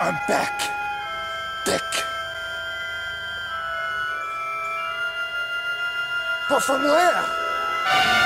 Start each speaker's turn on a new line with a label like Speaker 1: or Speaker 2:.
Speaker 1: I'm back. Dick. But from where?